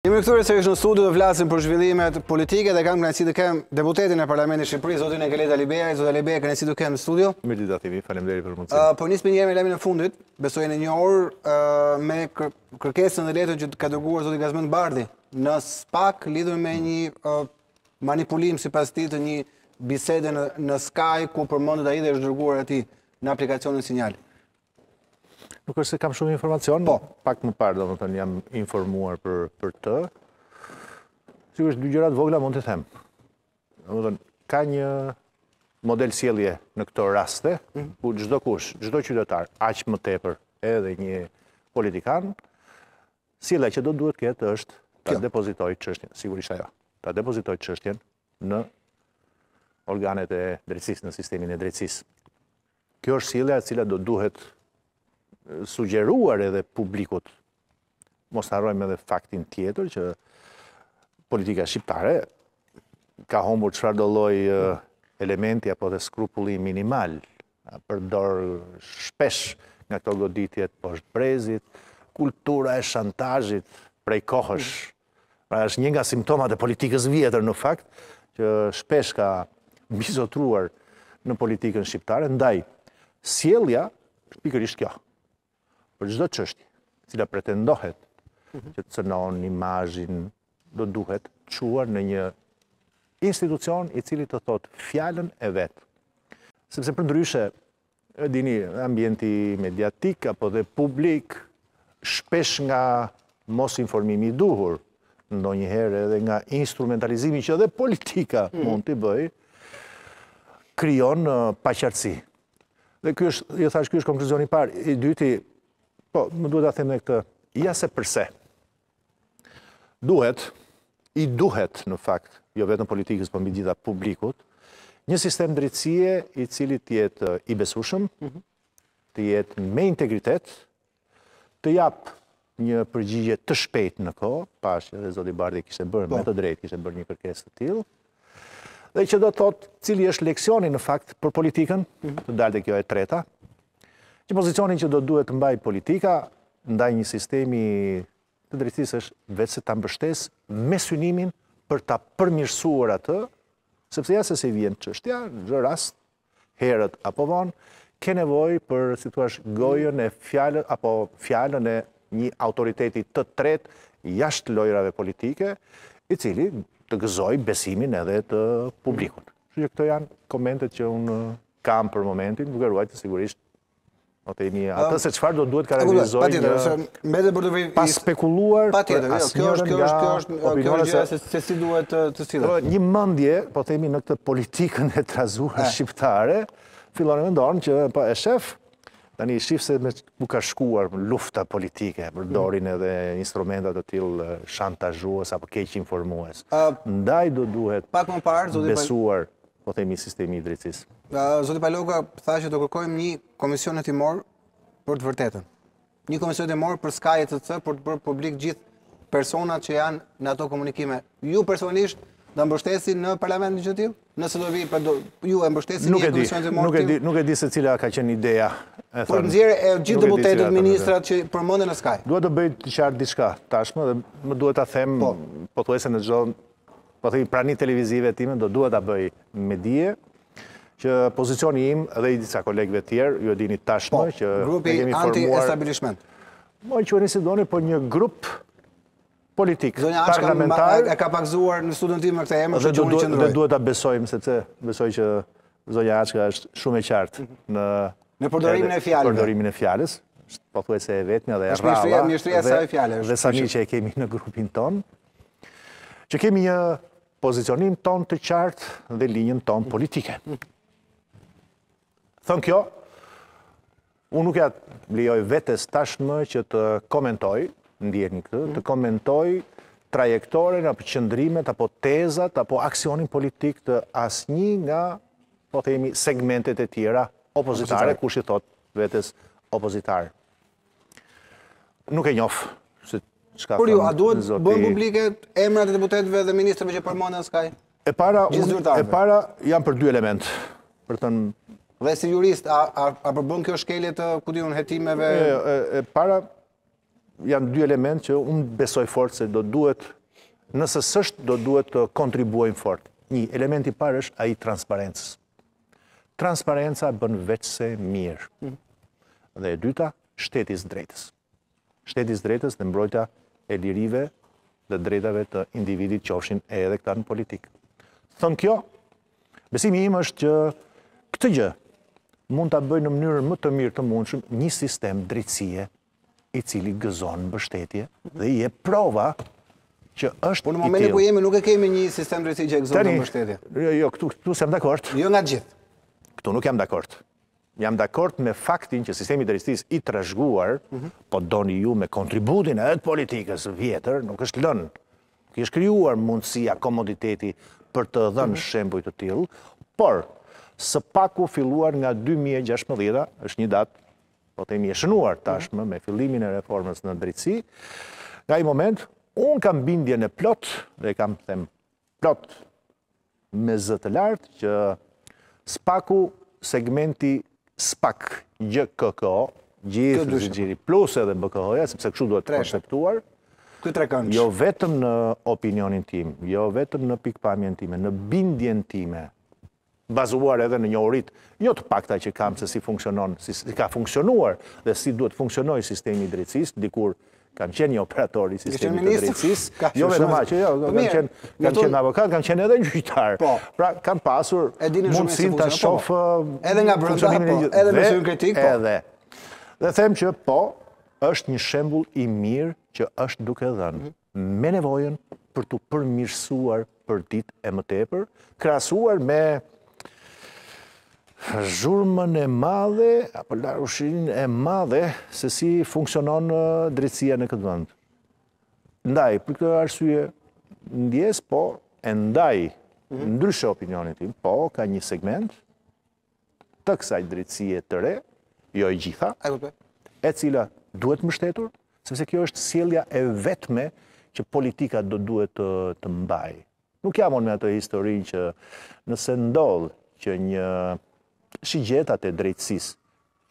Jemi këtu sërish në studio të flasim për zhvillimet politike dhe kam kënaqësinë të kem deputetin e Parlamentit të Shqipërisë, zotin Ekeleta Libejaj, zoti Libejaj kënaqësi të kem në studio. Mirëdita Timi, faleminderit për mundësinë. Uh, po nis menjëherë lajmin e fundit, besoj në një orë uh, me kërkesën dhe letrën që ka dërguar zoti Gazmend Bardhi në SPAK lidhur me një uh, manipulim sipas tij të një bisede në, në Sky ku përmendet ai dhe është dërguar atij në aplikacionin Signal. Nuk është se kam shumë informacion, po. pak më parë, domethënë, jam informuar për, për të. Sigurisht dy gjëra të vogla, mund t'i them. Do më thënë, ka një model sjelljeje në këto raste, mhm. ku çdokush, çdo qytetar, aq më tepër edhe një politikan, sjellja që do të duhet të ketë është ta depozitojë çështjen, sigurisht ajo, ta depozitojë çështjen në organet e drejtësisë, në sistemin e drejtësisë. Kjo është sjellja e cila do duhet sugjeruar edhe publikut. Mos harrojmë edhe faktin tjetër që politika shqiptare ka humbur çfarëdo lloj elementi apo dhe skrupulli minimal përdor shpesh nga këto goditje poshtë brezit, kultura e shantazhit prej kohësh Pra është një nga simptomat e politikës së vjetër në fakt, që shpesh ka mbizotëruar në politikën shqiptare, ndaj sjellja është pikërisht kjo. Për çdo çështje, e cila pretendohet mhm. që të cenon imazhin, do duhet çuar në një institucion i cili të thotë fjalën e vet. Sepse përndryshe E dini, ambienti mediatik apo dhe publik shpesh nga mosinformimi i duhur, ndonjëherë edhe nga instrumentalizimi që edhe politika mhm. mund t'i bëjë, krijon uh, paqartësi. Dhe ky është, ju thashë, ky është konkluzioni i parë. I dyti, po, më duhet ta them edhe këtë, ja se përse. Duhet, i duhet në fakt, jo vetëm politikës, por mbi të gjitha publikut, një sistem drejtësie i cili të jetë i besueshëm, mhm. të jetë me integritet, të japë një përgjigje të shpejtë në kohë, pashë edhe Zoti Bardhi kishte bërë me po. të drejtë, kishte bërë një kërkesë të tillë. Dhe që do të thotë, cili është leksioni në fakt për politikën, mhm. të dalë te kjo e treta, Që pozicioni që do duhet të mbajë politika ndaj një sistemi të drejtësisë është veçse ta mbështesë me synimin për ta përmirësuar atë, sepse ja se si vjen çështja, në çdo rast, herët apo vonë, ke nevojë për, si i thuash, gojën e fjalën apo fjalën e një autoriteti të tretë jashtë lojërave politike, i cili të gëzojë besimin edhe të publikut. Kështu që këto janë komentet që unë kam për momentin, duke ruajtur sigurisht po themi, atë se çfarë do duhet karakterizojë një... Mbete për të vëjnë... Pa spekuluar për asnjërën nga opinionet se... Kjo është si duhet të sillet. Po, një mendje, po themi në këtë politikën e trazuar eh. shqiptare, fillon e mendon që po, e shef, tani shif se ku ka shkuar lufta politike, përdorin edhe instrumenta të tillë shantazhues apo keqinformues. Eh. Ndaj do duhet besuar po themi sistemi i drejtësisë. Zoti Paloka tha që do kërkojmë një komision hetimor për të vërtetën. Një komision hetimor për Sky të për të bërë publik gjithë personat që janë në ato komunikime. Ju personalisht do mbështesni në parlament një gjë të tillë? Nëse do vijë, por do, ju e mbështesni një komision hetimor të tillë? Nuk e di se cila ka qenë ideja. Për nxjerrë gjithë deputetët, ministrat që përmenden në Sky. Duhet të bëj të qartë diçka tashmë dhe më duhet ta them po, pothuaj në çdo Po themi prani televizive time do duhet ta bëj me dije që pozicioni im dhe i disa kolegëve të tjerë, ju e dini tashmë po, që grupin kemi formuar anti-establishment. Mund ta quani si doni, po një grup politik Zonja parlamentar e ka pagëzuar në studion tim me këtë emër që unë qëndroj. Dhe duhet ta besojmë sepse besoj që zonja Açka është shumë e qartë mhm. në në përdorimin e fjalës. Përdorimin e fjalës, pothuajse e vetmja dhe e rralla. Është mjeshtria e saj fjala. Dhe sa që e kemi në grupin tonë, Që kemi një pozicionim tonë të qartë dhe linjën tonë politike. Thënë kjo, unë nuk ia lejoj vetes tashmë që të komentoj, ndjeni këtë, të komentoj trajektoren, apo qëndrimet, apo tezat, apo aksionin politik të asnjë nga, po themi, segmentet e tjera opozitare, kush i thotë vetes opozitar. Nuk e njof. Por ju, a duhet të bëhen publike emrat e deputetëve dhe ministrave që përmenden në Sky? E para, e para janë për dy elementë. Për të në... Dhe si jurist, a, a, a përbën kjo shkelje të kudinun hetimeve? E, e, e para, janë dy elementë që unë besoj fort se do duhet, nëse s'është do duhet të kontribuojmë fort. Një, elementi i parë është ai i transparencës. Transparenca bën veçse mirë. Dhe e dyta, shteti i së drejtës. Shteti i së drejtës dhe mbrojtja e lirive dhe drejtave të individit qofshin edhe këta në politikë. Thënë kjo, besimi im është që këtë gjë mund ta bëjë në mënyrën më të mirë të mundshme një sistem drejtësie i cili gëzon mbështetje dhe jep prova që është Por në momentin ku jemi nuk e kemi një sistem drejtësi që e gëzon mbështetje. Jo, jo, këtu këtu s'jam dakord. Jo nga gjithë. Këtu nuk jam dakord. Jam dakord me faktin që sistemi i drejtësisë i trashëguar, mhm. po doni ju me kontributin edhe të politikës vjetër, nuk është lënë. Nuk është krijuar mundësia, komoditeti për të dhënë mhm. shembuj të tillë, por së paku filluar nga 2016, është një datë po të themi e shënuar tashmë me fillimin e reformës në drejtësi, nga ai moment unë kam bindjen e plotë dhe e kam thënë plot me zë të lartë që spaku segmenti spak GKKO, gjithë zinxhiri, plus edhe BKH-ja, sepse kështu duhet të konceptuar, jo vetëm në opinionin tim, jo vetëm në pikëpamjen time, në bindjen time, bazuar edhe në njohuritë jo të pakta që kam se si funksionon, si ka funksionuar dhe si duhet të funksionojë sistemi i drejtësisë, dikur kam qenë një operator i sistemit të drejtësisë, jo vetëm aq, jo, jo, kam qenë, kam qenë avokat, kam qenë edhe gjyqtar. Po. Pra kam pasur mundësinë ta shoh po. edhe nga brenda, po, edhe me sy kritik, po. Edhe. Dhe them që po, është një shembull i mirë që është duke dhënë. Mhm. me nevojën për t'u përmirësuar për ditë e më tepër, krahasuar me zhurmën e madhe, apo larushinë e madhe, se si funksionon drejtësia në këtë vend. Ndaj, për këtë arsye, ndjesë, po, e ndaj, mhm. ndryshe opinionin tim, po, ka një segment, të kësaj drejtësie të re, jo e gjitha, e cila duhet mbështetur, sepse kjo është sjellja e vetme që politika do duhet të, të mbajë. Nuk jam unë me atë historinë që nëse ndodh që një shigjetat e drejtësisë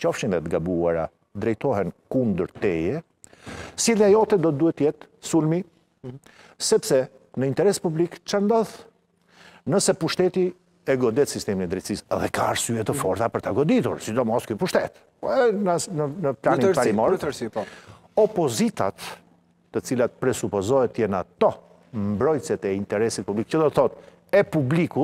qofshin dhe të gabuara, drejtohen kundër teje, sjellja jote do të duhet të jetë sulmi, sepse në interes publik ça ndodh? Nëse pushteti e godet sistemin e drejtësisë dhe ka arsye të forta për ta goditur, sidomos ky pushtet. Po në në në planin parimor. Po. Opozitat, të cilat presupozohet të jenë ato mbrojtëset e interesit publik, që do të thotë e publikut